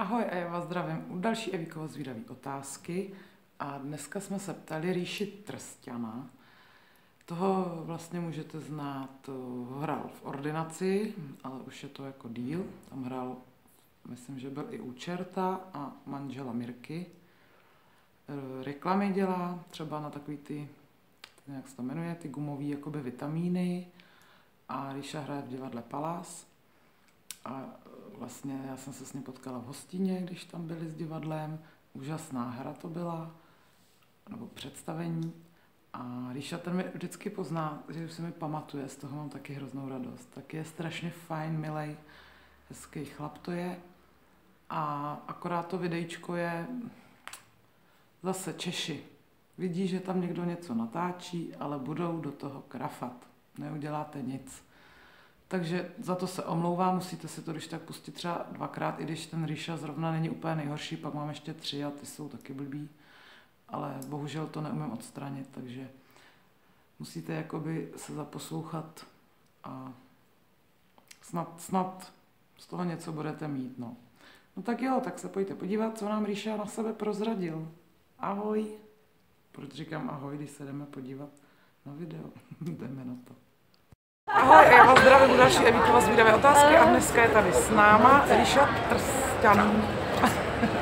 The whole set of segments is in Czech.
Ahoj a já vás zdravím u další Evíkovo zvídavý otázky. A dneska jsme se ptali Ríši Trstěna. Toho vlastně můžete znát, hrál v ordinaci, ale už je to jako díl. Tam hrál, myslím, že byl i u Čerta a manžela Mirky. Eh, Reklamy dělá, třeba na takový ty, jak se to jmenuje, ty gumové jakoby vitamíny. A Ríša hraje v divadle Palás. A vlastně já jsem se s ním potkala v hostině, když tam byli s divadlem. Úžasná hra to byla, nebo představení. A Ríša ten mi vždycky pozná, že už se mi pamatuje, z toho mám taky hroznou radost. Tak je strašně fajn, milej, hezký chlap to je. A akorát to videjčko je zase Češi. Vidí, že tam někdo něco natáčí, ale budou do toho krafat. Neuděláte nic. Takže za to se omlouvám, musíte si to když tak pustit třeba dvakrát, i když ten Ríša zrovna není úplně nejhorší, pak mám ještě tři a ty jsou taky blbý, ale bohužel to neumím odstranit, takže musíte jakoby se zaposlouchat a snad, snad z toho něco budete mít, no. No tak jo, tak se pojďte podívat, co nám Ríša na sebe prozradil. Ahoj. Proč říkám ahoj, když se jdeme podívat na video? jdeme na to. Ahoj, já vás zdravím u další Evíkova zvídavé otázky a dneska je tady s náma Ríša Trstan.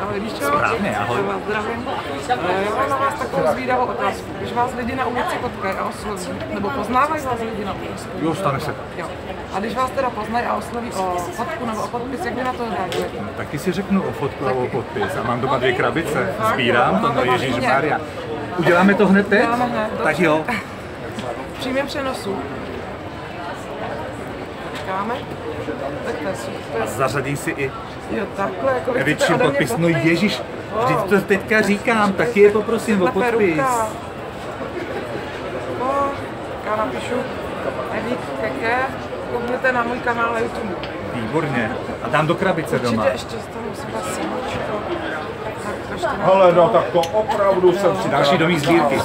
Ahoj Ríšo. Správně, ahoj. Já vás zdravím. Eh, Já mám na vás takovou zvídavou otázku. Když vás lidi na ulici potkají a osloví, nebo poznávají vás lidi na ulici? Jo, stane se. Jo. A když vás teda poznají a osloví o fotku nebo o podpis, jak vy na to reagujete? Taky si řeknu o fotku a o podpis. A mám doma dvě krabice. Sbírám to, no Ježíš Maria. Uděláme to hned teď? Uděláme hned, Tak jo. V přímém přenosu. Počkáme. Tak to je super. A zařadí si i Jo, takhle, jako mě podpis. No Ježíš, vždyť to teďka říkám, taky je poprosím o podpis. peruka. O, já napíšu Evík Keke, koukněte na můj kanál na YouTube. Výborně. A dám do krabice doma. Určitě ještě z toho musím dát semačko. Ale no, tak to opravdu jsem si Další do mý sbírky.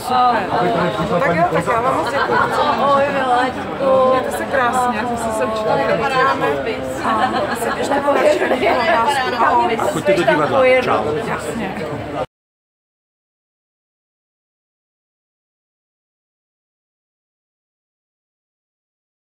No tak jo, tak já vám moc děkuji. Ahoj, Miláčku. Krásně, zase někde potkáme. A se další Evíkovu otázku. Ahoj. Choďte do divadla. Čau. Jasně.